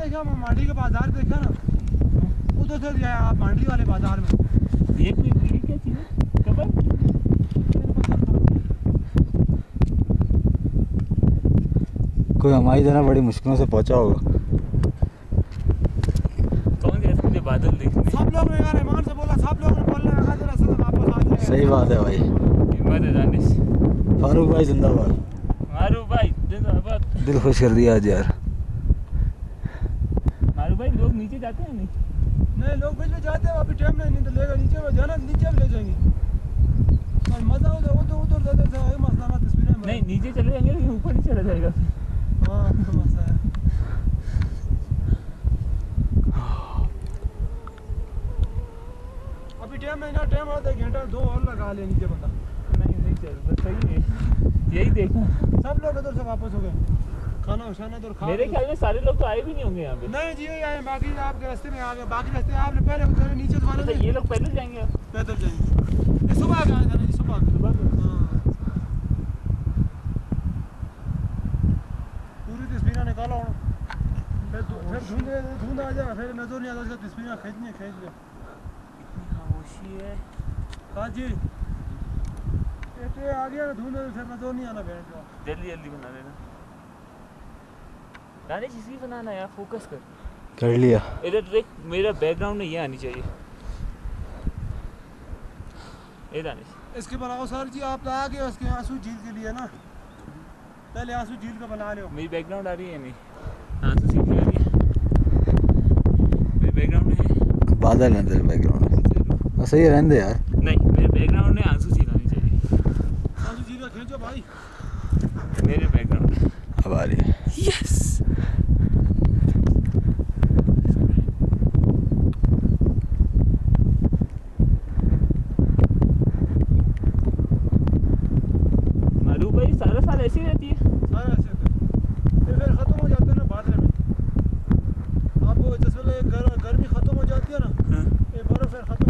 देखा मांडी के बाज़ार देखा ना उधर से गया आप मांडी वाले बाज़ार में। ये कोई ये क्या चीज़ है कबर कोई हमारी तरह बड़ी मुश्किलों से पहुँचा होगा। कौन गया मुझे बादल देखने। सब लोग ने यार ईमान से बोला सब लोग ने बोलना है हाजिर असल वापस आ जाए सही बात है भाई। हिम्मत है दानिश फारूक भाई जिंदाबाद। मारू भाई जिंदाबाद। दिल खुश कर दिया आज यार। भाई लोग नीचे जाते हैं नहीं? नहीं लोग बीच में जाते हैं अभी टाइम नहीं नहीं तो लेगा नीचे में जाना नीचे में ले जाएँगे। और मज़ा होता उधर उधर जाते थे मसला ना तस्वीरें में नहीं नीचे चले जाएँगे लेकिन ऊपर नहीं चला जाएगा। हाँ तो मसला है। अभी टाइम नहीं ना टाइम आता है घंटा दो और लगा ले नीचे बंदा। नहीं नहीं चल बस सही है। यही देखना। सब लोग उधर से वापस हो गए। खाना शाना इधर खा मेरे ख्याल में सारे लोग तो आए भी नहीं होंगे यहाँ पे। नहीं जी आए बाकी आपके रास्ते में आ गए बाकी रास्ते आपने पहले उतरे नीचे वाले अच्छा ने ये लोग पैदल जाएँगे पैदल जाएँगे। सुबह का आया जी सुबह सुबह हाँ। पूरी तस्वीरें निकालो। फिर फिर धुंध धुंध आ जाए फिर नज़र नहीं आता उसका तस्वीरें खींचनी खींच ले। खामोशी है। हाँ जी। ये तो आ गया धुंध फिर नज़र नहीं आना बैठ जाओ। जल्दी जल्दी बना लेना। दानिश इसी बनाना यार फोकस कर। कर लिया। इधर देख मेरा बैकग्राउंड में ये आनी चाहिए। ये दानिश इसके बनाओ सर जी आप आ गए उसके आँसू झील के लिए ना। पहले आँसू झील का बना लो मेरी बैकग्राउंड आ रही है नहीं? हाँ तो सीख आ रही है। मेरे बैकग्राउंड में है। बादल है तेरे बैकग्राउंड में। सही है, रहने दे यार। नहीं मेरे बैकग्राउंड में आँसू झील आनी चाहिए। आँसू झील का खींचो भाई। मेरे बैकग्राउंड about it. Yes. साल ऐसी फिर ख़त्म हो ना बाद में अब गर्मी ख़त्म हो जाती है ना एक बार फिर ख़त्म